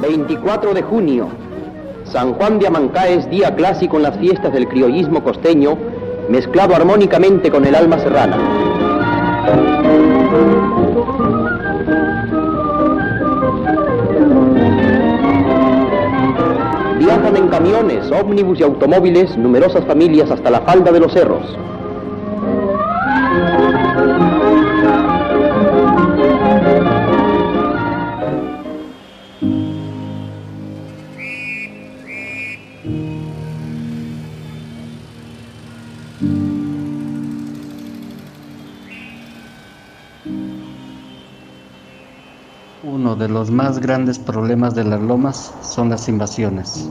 ...24 de junio... ...San Juan de Amancá es día clásico en las fiestas del criollismo costeño... ...mezclado armónicamente con el alma serrana. Viajan en camiones, ómnibus y automóviles numerosas familias hasta la falda de los cerros. Los más grandes problemas de las lomas son las invasiones.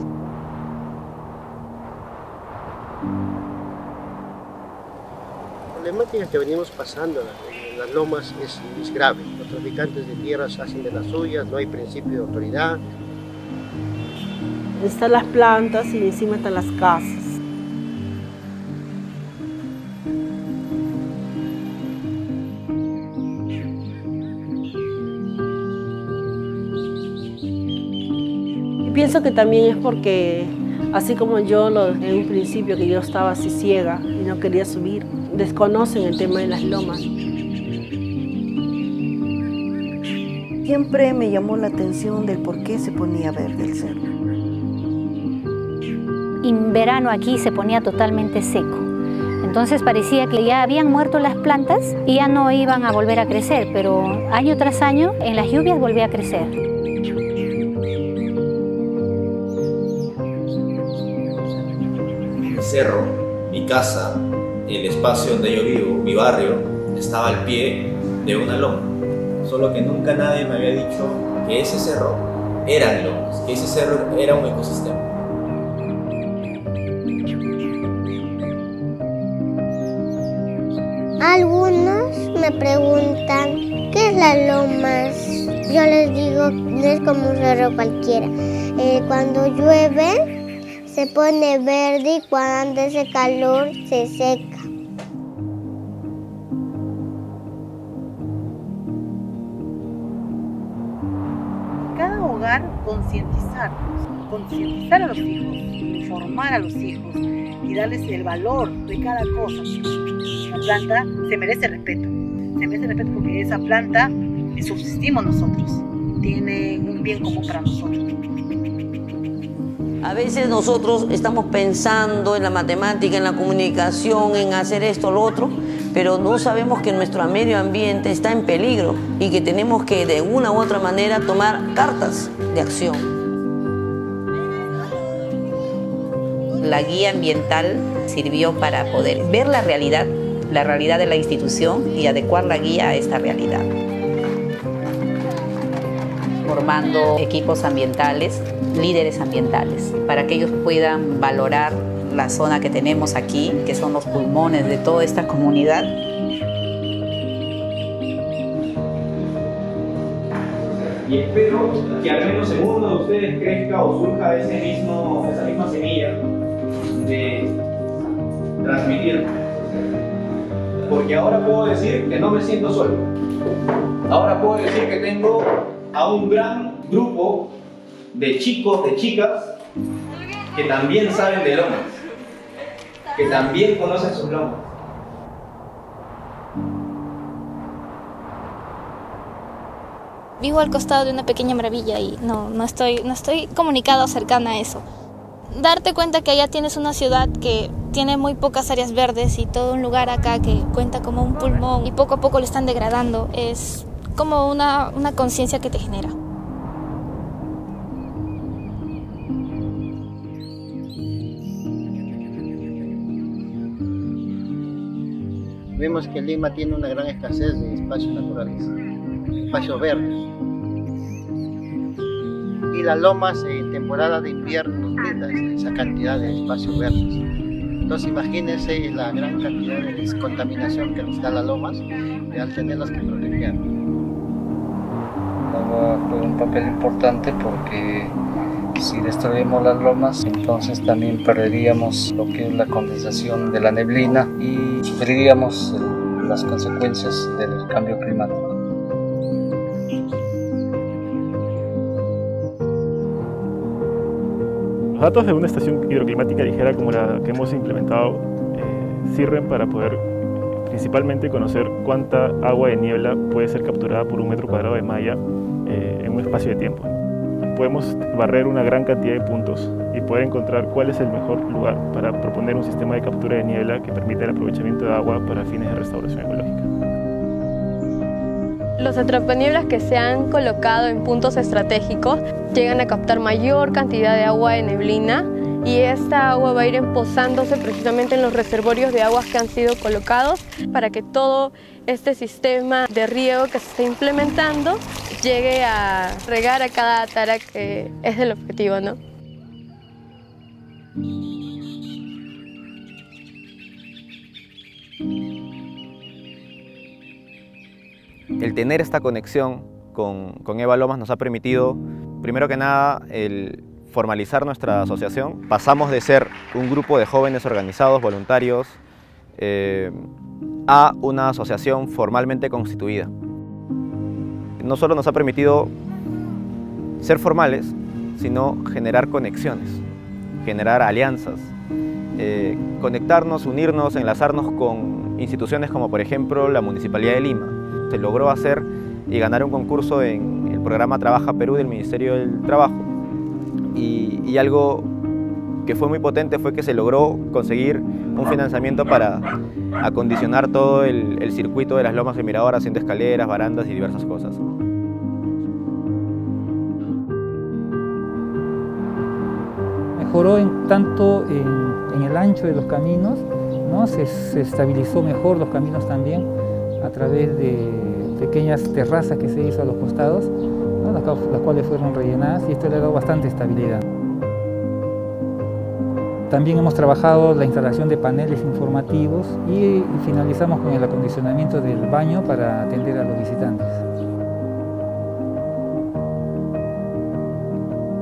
La problemática que venimos pasando en las lomas es, es grave. Los traficantes de tierras hacen de las suyas, no hay principio de autoridad. Están las plantas y encima están las casas. Pienso que también es porque, así como yo lo, en un principio que yo estaba así ciega y no quería subir, desconocen el tema de las lomas. Siempre me llamó la atención del por qué se ponía verde el cerro. En verano aquí se ponía totalmente seco. Entonces parecía que ya habían muerto las plantas y ya no iban a volver a crecer, pero año tras año en las lluvias volvía a crecer. Cerro, mi casa, el espacio donde yo vivo, mi barrio, estaba al pie de una loma. Solo que nunca nadie me había dicho que ese cerro eran lomas, que ese cerro era un ecosistema. Algunos me preguntan, ¿qué es la lomas? Yo les digo, no es como un cerro cualquiera. Eh, cuando llueve se pone verde y cuando hace calor se seca. cada hogar concientizarnos, concientizar a los hijos, informar a los hijos y darles el valor de cada cosa. La planta se merece respeto, se merece respeto porque esa planta subsistimos nosotros, tiene un bien común para nosotros. A veces nosotros estamos pensando en la matemática, en la comunicación, en hacer esto, lo otro, pero no sabemos que nuestro medio ambiente está en peligro y que tenemos que de una u otra manera tomar cartas de acción. La guía ambiental sirvió para poder ver la realidad, la realidad de la institución y adecuar la guía a esta realidad. Formando equipos ambientales, líderes ambientales, para que ellos puedan valorar la zona que tenemos aquí, que son los pulmones de toda esta comunidad. Y espero que al menos en uno de ustedes crezca o surja ese mismo, esa misma semilla de transmitir. Porque ahora puedo decir que no me siento solo. Ahora puedo decir que tengo a un gran grupo de chicos, de chicas, que también saben de lomas, que también conocen sus lomas. Vivo al costado de una pequeña maravilla y no, no, estoy, no estoy comunicado cercana a eso. Darte cuenta que allá tienes una ciudad que tiene muy pocas áreas verdes y todo un lugar acá que cuenta como un pulmón y poco a poco lo están degradando es como una, una conciencia que te genera. Vemos que Lima tiene una gran escasez de espacios naturales, espacios verdes. Y las lomas en temporada de invierno nos brinda esa cantidad de espacios verdes. Entonces imagínense la gran cantidad de descontaminación que nos da las lomas al tenerlas que proteger. Juega un papel importante porque si destruimos las lomas, entonces también perderíamos lo que es la condensación de la neblina y sufriríamos las consecuencias del cambio climático. Los datos de una estación hidroclimática ligera como la que hemos implementado eh, sirven para poder principalmente conocer cuánta agua de niebla puede ser capturada por un metro cuadrado de malla eh, en un espacio de tiempo. Podemos barrer una gran cantidad de puntos y poder encontrar cuál es el mejor lugar para proponer un sistema de captura de niebla que permita el aprovechamiento de agua para fines de restauración ecológica. Los atrapanieblas que se han colocado en puntos estratégicos llegan a captar mayor cantidad de agua de neblina y esta agua va a ir empozándose precisamente en los reservorios de aguas que han sido colocados para que todo este sistema de riego que se está implementando llegue a regar a cada tara que es el objetivo, ¿no? El tener esta conexión con, con Eva Lomas nos ha permitido, primero que nada, el formalizar nuestra asociación. Pasamos de ser un grupo de jóvenes organizados, voluntarios, eh, a una asociación formalmente constituida. No solo nos ha permitido ser formales, sino generar conexiones, generar alianzas, eh, conectarnos, unirnos, enlazarnos con instituciones como por ejemplo la Municipalidad de Lima, se logró hacer y ganar un concurso en el programa Trabaja Perú del Ministerio del Trabajo. Y, algo que fue muy potente fue que se logró conseguir un financiamiento para acondicionar todo el, circuito de las lomas de Mirador haciendo escaleras, barandas y diversas cosas. Mejoró tanto en, el ancho de los caminos, ¿no? se estabilizó mejor los caminos también, a través de pequeñas terrazas que se hizo a los costados, las, cuales fueron rellenadas y esto le ha dado bastante estabilidad. También hemos trabajado la instalación de paneles informativos y, finalizamos con el acondicionamiento del baño para atender a los visitantes.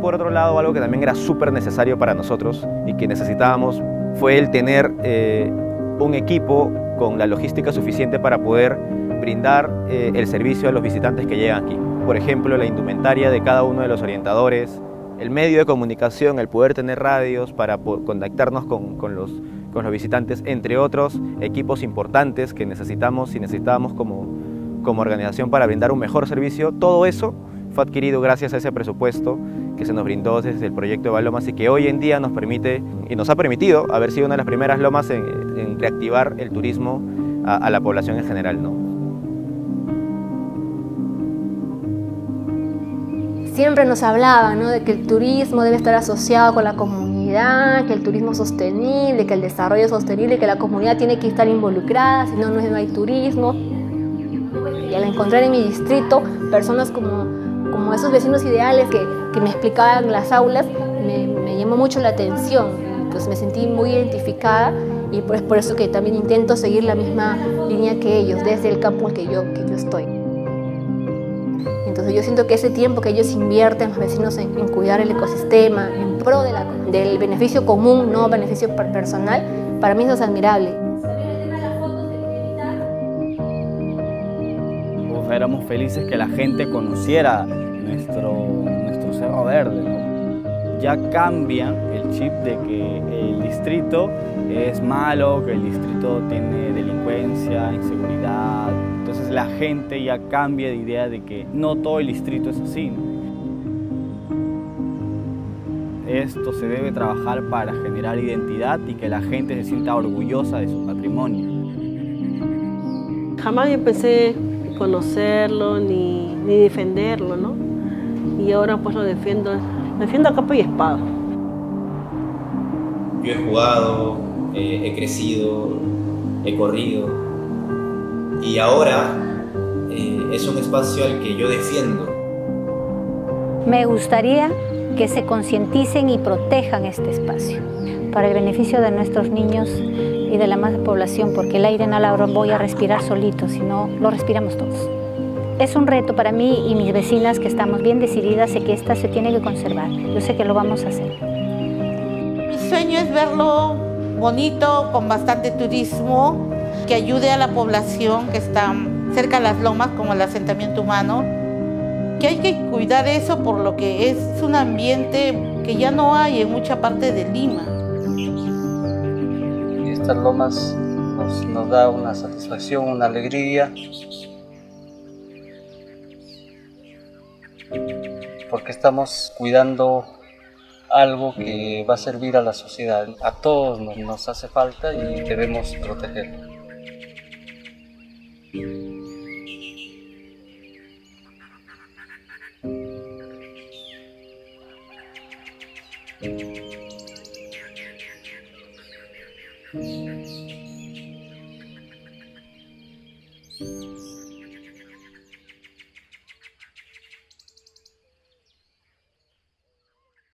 Por otro lado, algo que también era súper necesario para nosotros y que necesitábamos fue el tener eh, un equipo con la logística suficiente para poder brindar eh, el servicio a los visitantes que llegan aquí. Por ejemplo, la indumentaria de cada uno de los orientadores, el medio de comunicación, el poder tener radios para contactarnos con, los, visitantes, entre otros equipos importantes que necesitamos y necesitábamos como, organización para brindar un mejor servicio. Todo eso fue adquirido gracias a ese presupuesto que se nos brindó desde el proyecto de Balomas y que hoy en día nos permite y nos ha permitido haber sido una de las primeras lomas en, reactivar el turismo a, la población en general. ¿no? Siempre nos hablaban ¿no? de que el turismo debe estar asociado con la comunidad, que el turismo sostenible, que el desarrollo sostenible, que la comunidad tiene que estar involucrada, si no, no hay turismo. Y al encontrar en mi distrito personas como esos vecinos ideales que, me explicaban las aulas, me, llamó mucho la atención. Pues me sentí muy identificada y es por eso que también intento seguir la misma línea que ellos, desde el campo en que yo, que yo estoy. Entonces yo siento que ese tiempo que ellos invierten, los vecinos, en, cuidar el ecosistema, en pro del beneficio común, no beneficio personal, para mí eso es admirable. éramos felices que la gente conociera nuestro, nuestro Cerro Verde. Ya cambia el chip de que el distrito es malo, que el distrito tiene delincuencia, inseguridad. La gente ya cambia de idea de que no todo el distrito es así. Esto se debe trabajar para generar identidad y que la gente se sienta orgullosa de su patrimonio. Jamás empecé conocerlo ni, ni defenderlo, ¿no? Y ahora pues lo defiendo, defiendo a capa y espada. Yo he jugado, he crecido, he corrido y ahora eh, es un espacio al que yo defiendo. Me gustaría que se concienticen y protejan este espacio para el beneficio de nuestros niños y de la más población, porque el aire no lo voy a respirar solito, sino lo respiramos todos. Es un reto para mí y mis vecinas que estamos bien decididas de que esta se tiene que conservar. Yo sé que lo vamos a hacer. Mi sueño es verlo bonito, con bastante turismo, que ayude a la población que está cerca de las lomas, como el asentamiento humano, que hay que cuidar eso por lo que es un ambiente que ya no hay en mucha parte de Lima. Estas lomas nos, nos da una satisfacción, una alegría, porque estamos cuidando algo que va a servir a la sociedad. A todos nos hace falta y debemos protegerlo. Thank you.